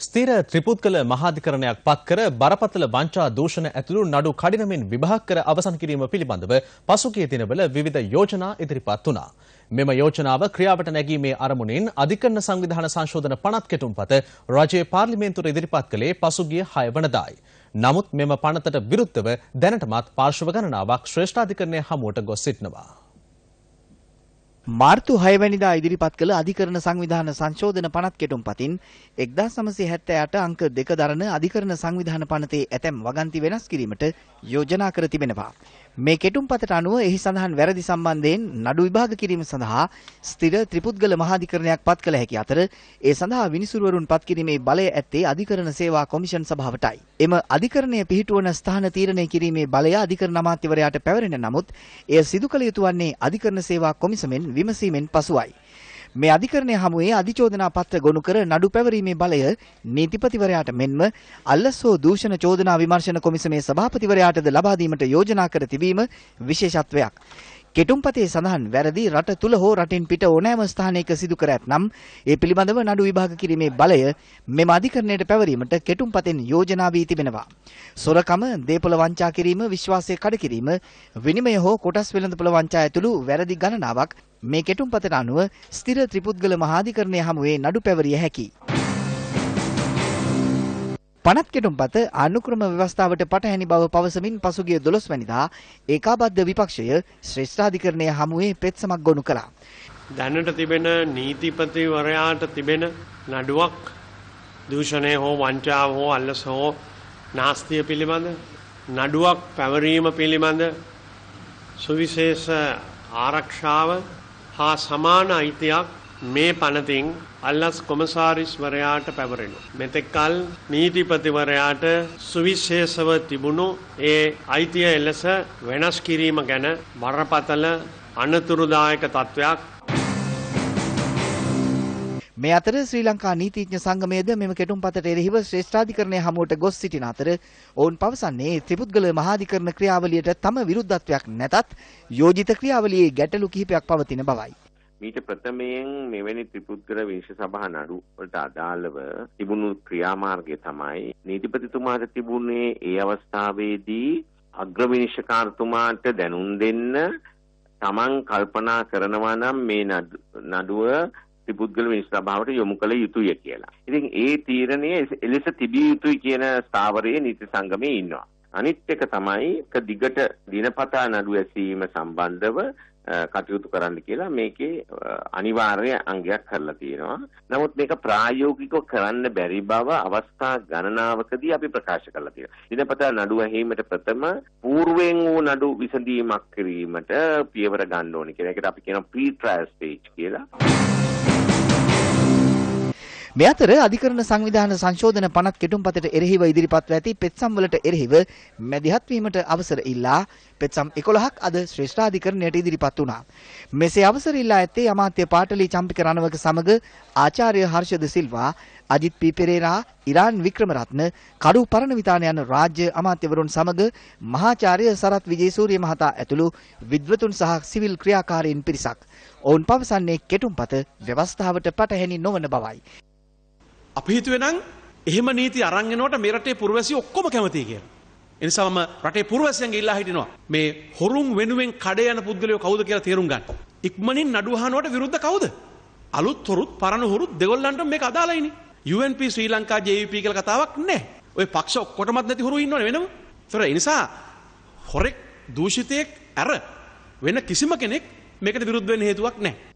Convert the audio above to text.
ස්ථිර ත්‍රිපුද්ගල මහාධිකරණයක් පත්කර බරපතල වංචා දූෂණ ඇතුළු නඩු කඩිනමින් විභාග කර අවසන් කිරීම පිළිබඳව පසුගිය දිනවල විවිධ යෝජනා ඉදිරිපත් වුණා. මෙම යෝජනාව ක්‍රියාවට නැගීමේ අරමුණින් අධිකරණ සංවිධාන සංශෝධන පනත් කෙටුම්පත රජයේ පාර්ලිමේන්තුවට ඉදිරිපත් කළේ පසුගිය 6 වනදායි. නමුත් මෙම පනතට විරුද්ධව දැනටමත් පාර්ශව ගණනාවක් ශ්‍රේෂ්ඨාධිකරණය හමුවට ගොස් සිටිනවා. මාර්තු 6 වැනිදා ඉදිරිපත් කළ අධිකරණ සංවිධාන සංශෝධන පනත් කෙටුම්පතින් 1978 අංක 2 දරන අධිකරණ සංවිධාන පනතේ ඇතැම් වගන්ති වෙනස් කිරීමට යෝජනා කර තිබෙනවා. මේ කෙටුම්පතට අනුව එහි සඳහන් වැරදි සම්බන්ධයෙන් නඩු විභාග කිරීම සඳහා ස්ථිර ත්‍රිපුද්ගල මහාධිකරණයක් පත් කළ හැකි අතර ඒ සඳහා විනිසුරුවරුන් පත් කිරීමේ බලය ඇත්තේ අධිකරණ සේවා කොමිෂන් සභාවටයි. එම අධිකරණය පිහිටුවන ස්ථාන තීරණය කිරීමේ බලය අධිකරණ අමාත්‍යවරයාට පැවරෙන නමුත් එය සිදු කළ යුතු වන්නේ අධිකරණ සේවා කොමිසමෙන් විමසීමෙන් පසුවයි. මේ අධිකරණය හමුවේ අධිචෝදනා පත්‍ර ගොනු කර නඩු පැවරීමේ බලය නීතිපතිවරයාට මෙන්ම අල්ලස් හෝ දූෂණ චෝදනා විමර්ශන කොමිසමේ සභාපතිවරයාටද ලබා දීමට යෝජනා කර තිබීම විශේෂත්වයක්. කෙටුම්පතේ සඳහන් වැරදි රට තුල හෝ රටින් පිට ඕනෑම ස්ථානයක සිදු කර ඇතනම් ඒ පිළිබඳව නඩු විභාග කිරීමේ බලය මෙම අධිකරණයට පැවරීමට කෙටුම්පතෙන් යෝජනා වී තිබෙනවා. සොරකම, දේපොළ වංචා කිරීම, විශ්වාසය කඩ කිරීම, විනිමය හෝ කොටස් වෙළඳපොළ වංචා ඇතුළු වැරදි ගණනාවක් මේ කෙටුම්පතට අනුව ස්ථිර ත්‍රිපුද්ගල මහාධිකරණය හමුවේ නඩු පැවරිය හැකියි. පනත් කෙටුම්පත අනුක්‍රම ව්‍යවස්ථාවට පටහැනි බව පවසමින් පසුගිය 12 වැනිදා ඒකාබද්ධ විපක්ෂය ශ්‍රේෂ්ඨාධිකරණය හමුවේ පෙත්සමක් ගොනු කළා. දැනට තිබෙන නීතිපතිවරයාට තිබෙන නඩුවක් දූෂණය හෝ වංචාව හෝ අල්ලස හෝ නාස්තිය පිළිබඳ නඩුවක් පැවරීම පිළිබඳ සුවිශේෂ ආරක්ෂාව හා සමාන අයිතියක් මේ පනතින් අල්ලස් කොමසාරිස්වරයාට පැවරෙනු. මෙතෙක්කල් නීතිපතිවරයාට සුවිශේෂව තිබුණු ඒ අයිතිය එලෙස වෙනස් කිරීම ගැන බරපතල අනතුරුදායක තත්ත්වයක් මේ අතර ශ්‍රී ලංකා නීතිඥ සංගමයේද මෙම කෙටුම්පතට එරෙහිව ශ්‍රේෂ්ඨාධිකරණය හමුවට ගොස් සිටින අතර ඔවුන් පවසන්නේ ත්‍රිපුද්ගල මහාධිකරණ ක්‍රියාවලියට තම විරුද්ධත්වයක් නැතත් යෝජිත ක්‍රියාවලියේ ගැටලු කිහිපයක් පවතින බවයි. මීට ප්‍රථමයෙන් මෙවැනි ත්‍රිපුද්ගල විනිශ්චය සභා නඩු වලට අදාළව තිබුණු ක්‍රියාමාර්ගය තමයි නීතිපතිතුමාට තිබුණේ ඒ අවස්ථාවේදී අග්‍ර විනිශ්චයකාරතුමාට දැනුම් දෙන්න තමන් කල්පනා කරනවා නම් මේ නඩුව ත්‍රිපුද්ගල විනිශ්චය සභාවට යොමු කළ යුතුය කියලා. ඉතින් ඒ තීරණය එලෙස තිබිය යුතුයි කියන ස්ථාවරයේ නීති සංගමයේ ඉන්නවා. අනිත් එක තමයි එක දිගට දිනපතා නඩු ඇසීම සම්බන්ධව කටයුතු කරන්න කියලා මේකේ අනිවාර්ය අංගයක් කරලා තියෙනවා. නමුත් මේක ප්‍රායෝගිකව කරන්න බැරි බව අවස්ථා ගණනාවකදී අපි ප්‍රකාශ කරලා තියෙනවා. දිනපතා නඩුව ඇහිීමට ප්‍රථම పూర్වෙන් වූ නඩු විසඳීමක් කිරීමට පියවර ගන්න ඕනේ කියලා. ඒකට අපි කියනවා ප්‍රී ට්‍රයල් ස්ටේජ් කියලා. මේ අතර අධිකරණ සංවිධාන සංශෝධන පනත් කෙටුම්පතට එරෙහිව ඉදිරිපත්ව ඇති පෙත්සම් වලට එරෙහිව මැදිහත් වීමට අවසර ඉල්ලා පෙත්සම් 11ක් අද ශ්‍රේෂ්ඨාධිකරණයට ඉදිරිපත් වුණා. මෙසේ අවසර ඉල්ලා ඇත්තේ අමාත්‍ය පාටලි චම්පික රණවක සමග ආචාර්ය හර්ෂද සිල්වා, අජිත් පී පෙරේරා, ඉරාන් වික්‍රමරත්න, කඩු පරණවිතාන යන රාජ්‍ය අමාත්‍යවරුන් සමග මහාචාර්ය සරත් විජේසූරිය මහතා ඇතුළු විද්වතුන් සහ සිවිල් ක්‍රියාකාරීන් පිරිසක්. ඔවුන් පවසන්නේ කෙටුම්පත ව්‍යවස්ථාවට පටහැනි නොවන බවයි. අපි හිතුවේ නම් එහෙම නීති අරන් එනකොට මේ රටේ පුරවැසියෝ ඔක්කොම කැමතියි කියලා. ඒ නිසා මම රටේ පුරවැසියන්ගේ ඉල්ලා හිටිනවා මේ හොරුන් වෙනුවෙන් කඩේ යන පුද්ගලයෝ කවුද කියලා තේරුම් ගන්න. ඉක්මනින් නඩු අහනවට විරුද්ධ කවුද? අලුත් හොරුත් පරණ හොරුත් දෙගොල්ලන්ට මේක අදාළයිනේ. UNP ශ්‍රී ලංකා JVP කියලා කතාවක් නැහැ. ওই පක්ෂ ඔක්කොටමත් නැති හොරු ඉන්නවනේ වෙනම. ඒතර ඒ නිසා හොරෙක් දූෂිතයෙක් ඇර වෙන කිසිම කෙනෙක් මේකට විරුද්ධ වෙන්න හේතුවක් නැහැ.